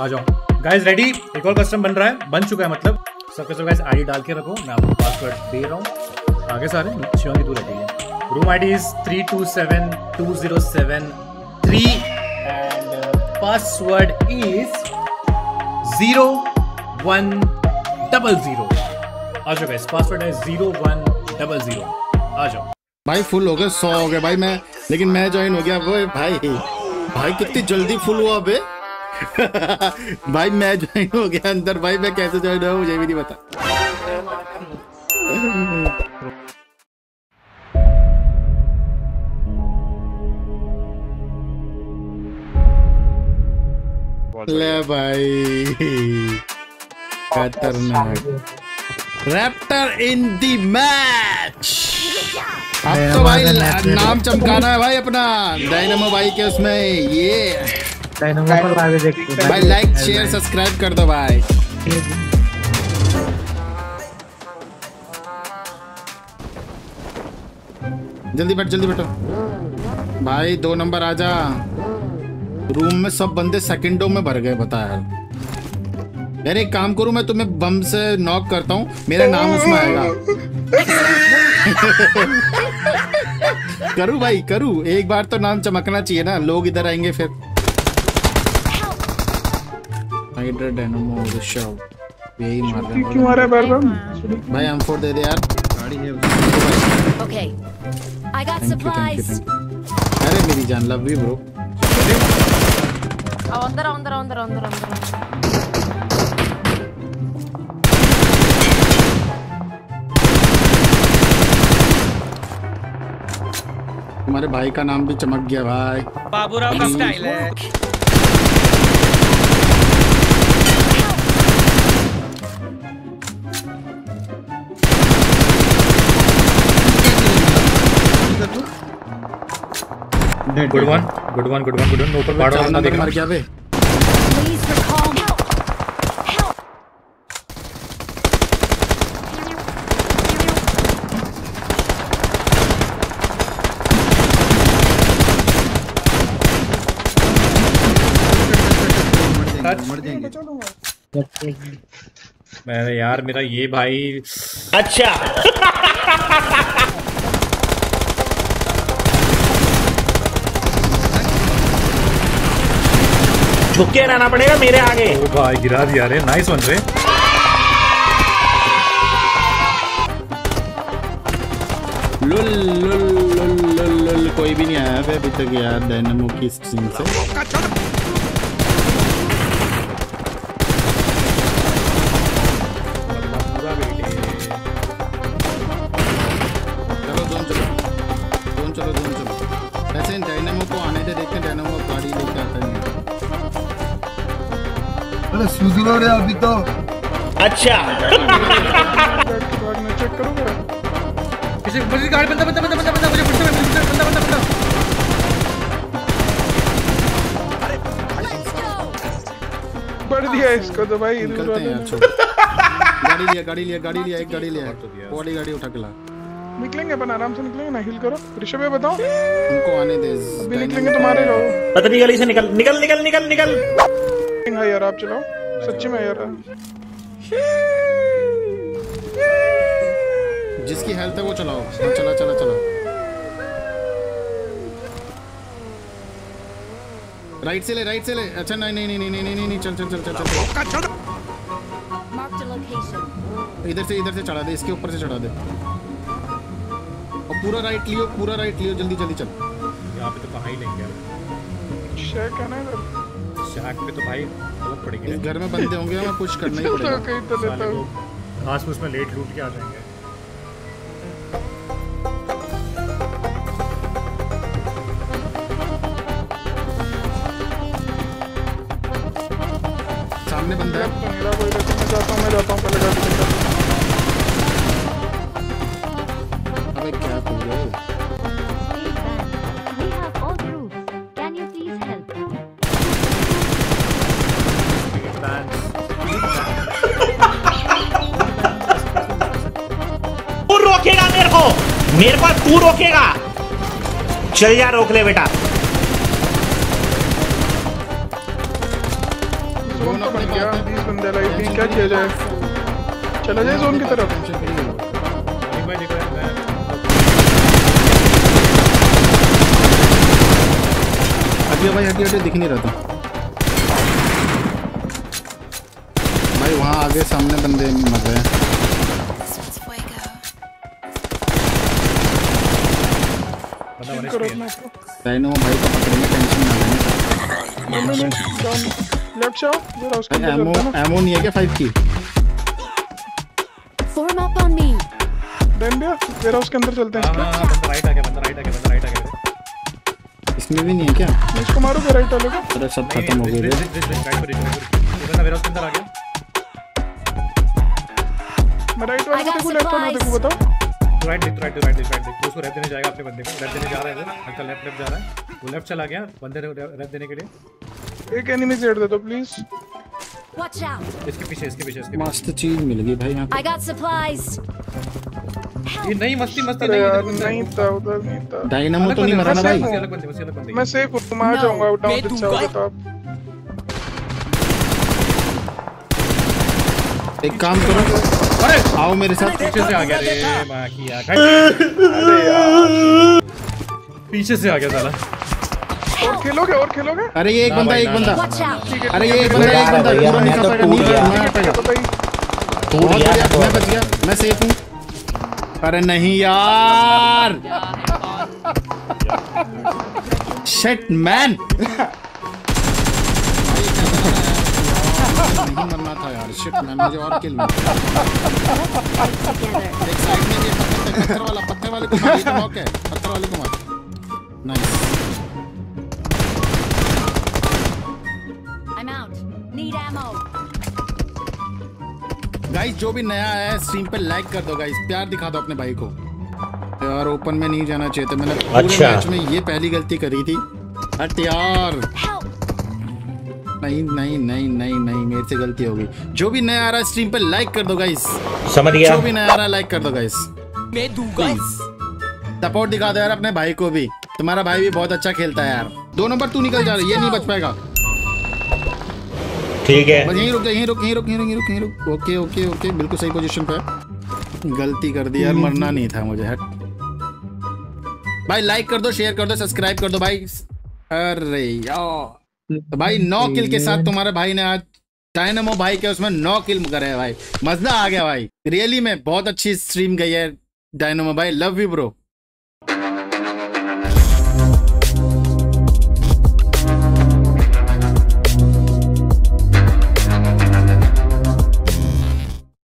आ जाओ। Guys ready एक और कस्टम बन रहा है। बन चुका है मतलब। सबके सब गाइस आईडी डाल के रखो। मैं आपको पासवर्ड दे रहा हूँ। आगे सारे शिवांगी दूर रखिए room ID is three two seven two zero seven three and password is zero one double zero आ जाओ गाइस पासवर्ड है ज़ीरो वन डबल ज़ीरो आ जाओ। भाई फुल हो गए, सौ हो गए भाई, मैं लेकिन मैं ज्वाइन हो गया, वो भाई। भाई, कितनी जल्दी फुल हुआ बे भाई मैं ज्वाइन हो गया अंदर। भाई मैं कैसे ज्वाइन हुआ मुझे भी नहीं पता। ले भाई। खतरनाक। रैप्टर इन दी मैच अब तो भाई नाम चमकाना है भाई अपना। डायनामो भाई के उसमें। ये डायनामो पर आगे देखते भाई लाइक शेयर सब्सक्राइब कर दो भाई जल्दी बैठ जल्दी बैठो। भाई दो नंबर आजा। रूम में सब बंदे सेकंडों में भर गए बता यार यार एक काम करूँ मैं तुम्हें बम से नॉक करता हूँ। मेरा नाम उसमें आएगा। करूँ भाई करूँ। एक बार तो नाम चमकना चाहिए ना। लोग इधर आएँगे फिर। हाइड्रा डायनामो ऋषभ यही मार रहे हैं क्यों है बार बार भाई फोर दे दे यार Okay. I got thank you thank you supplies. Thank you अरे मेरी जान लव यू ब्रो अंदर अंदर अंदर अंदर अंदर तुम्हारे भाई का नाम भी चमक गया भाई। बाबूराव का स्टाइल है। Good one good one good one good one ऊपर पहाड़ों नंबर देखना। मर गया बे. मैं यार मेरा ये भाई झुक के रहना पड़ेगा मेरे आगे। ओ भाई गिरा दिया रे। नाइस वन रे। लुल लुल लुल लुल कोई भी नहीं आया अभी तक यार डायनामो की स्ट्रीम से। अरे सुधरो रे अभी तो। भागना चेक करोगे किसी मुझे गाड़ी बंदा बंदा बंदा बंदा बंदा मुझे फिर बंदा बंदा बंदा बंदा। बढ़ दिया इसको तो भाई निकलते हैं। गाड़ी लिया गाड़ी लिया गाड़ी लिया एक गाड़ी लिया। वाली गाड़ी उठा के ला। निकलेंगे अपन आराम से निकलेंगे ना हिल करो। ऋषभ ये बताओ। उनको आने दे अभी निकलेंगे तुम्हारे रहो। पतली गली से निकल निकल निकल निकल निकल। हाँ यार आप चलाओ सच्ची में यार जिसकी हेल्थ है वो चलाओ। हाँ चला चला चला। राइट से ले राइट से ले। अच्छा नहीं नहीं नहीं नहीं नहीं नहीं नहीं चल चल चल चल। चल. इधर से इधर से चढ़ा दे इसके ऊपर से चढ़ा दे। और पूरा राइट लियो पूरा राइट लियो जल्दी जल्दी चल। यहाँ पे तो कहाँ ही लेंगे यार। है शैक पे तो भाई अलग पड़ेंगे इस घर में बंदे होंगे हमें पुश करना ही पड़ेगा। कहीं तो लेता हूँ। घास फूस में लेट लूट के आ जाएँगे। सामने बंदा है। तो मेरा कोई मैं जाता हूँ मैं जाता हूँ पहले गाड़ी लेकर अबे क्या कर रहे हो मेरे पास तू रोकेगा। चल जा रोक ले बेटा। क्या किया जाए? चला जाए जोन की तरफ़। हटियो भाई हटियो हटियो दिख नहीं रहा था। भाई वहाँ आगे सामने बंदे मर रहे हैं। वन करो HP अपना है डायनो भाई को पकड़ने टेंशन ना लेने लेफ़्ट से आओ जरा उसके एमो हैं एमो नहीं है क्या फाइव की Form up on me. Dan जरा उसके अंदर चलते हैं। हाँ हाँ बंदा राइट आ गया बंदा राइट आ गया बंदा राइट आ गया। इसमें भी नहीं है क्या? मैं इसको मारूँगा राइट वाले को। अरे सब खत्म हो गए रिच राइट पर बंदा वेयर हाउस के अंदर आ गया। मैं राइट वाले को देखूँ लेफ़्ट वाले को देखूँ बताओ। तो राइट देख राइट राइट देख राइट देख उसको रेप देने जाएगा अपने बंदे को रेप देने जा रहा है वो अंकल लेफ़्ट लेफ़्ट जा रहा है। वो लेफ़्ट चला गया। बंदे ने रेप देने के लिए। एक एनिमी जेड दे दो प्लीज़ Watch out. इसके पीछे इसके पीछे इसके मस्त चीज़ मिल गई भाई यहाँ I got supplies. ये नहीं मस्ती मस्ती नहीं यार इधर- नहीं था उधर नहीं था। डायनामो तो नहीं मरा ना भाई। मैं सेफ़ हूँ मैं आ जाऊँगा डाउन मैं जिससे होगा दूँगा। तो आप एक काम करो। अरे! आओ मेरे साथ। पीछे से आ गया रे माँ यार। अरे यार। पीछे से आ गया साला। और खेलोगे और खेलोगे? अरे ये एक बंदा एक बंदा. अरे ये एक बंदा एक बंदा। पूरा तो कर पाएगा नहीं पाएगा टूट गया। मैं बच गया। मैं सेफ़ हूँ। अरे नहीं यार। शिट मैन नहीं मरना था यार शिट मैन मुझे और किल मिला. एक साइड में ये पत्थर पत्थर वाला पत्थर वाले को मार ये तो नॉक है पत्थर वाले को मार nice I'm out. Need ammo. Guys जो भी नया आया है स्ट्रीम पे लाइक कर दो गाइस प्यार दिखा दो अपने भाई को यार ओपन में नहीं जाना चाहिए था मैंने पूरे अच्छा। मैच में ये पहली गलती करी थी हट यार Help. नहीं नहीं नहीं नहीं नहीं मेरे से गलती हो गई। जो भी नया आ रहा है स्ट्रीम पे लाइक कर दो गाइस समझ गया। जो भी नया आ रहा है लाइक कर दो गाइस मैं दूँगा। प्लीज़ सपोर्ट दिखा दो यार अपने भाई को भी। तुम्हारा भाई भी बहुत अच्छा खेलता है यार। दो नंबर तू निकल जा रहा है ये नहीं बच पाएगा। ठीक है। बस यहीं रुक जा यहीं रुक यहीं रुक यहीं रुक यहीं रुक यहीं रुक। ओके ओके ओके बिल्कुल सही पोजीशन पे। गलती कर दी यार मरना नहीं था मुझे हट। भाई लाइक कर दो शेयर कर दो सब्सक्राइब कर दो भाई। अरे यार। तो भाई नौ किल के साथ तुम्हारे भाई ने आज डायनामो भाई के उसमें नौ किल करे है भाई। मज़ा आ गया भाई। रियली में बहुत अच्छी स्ट्रीम गई है डायनामो भाई। Love you bro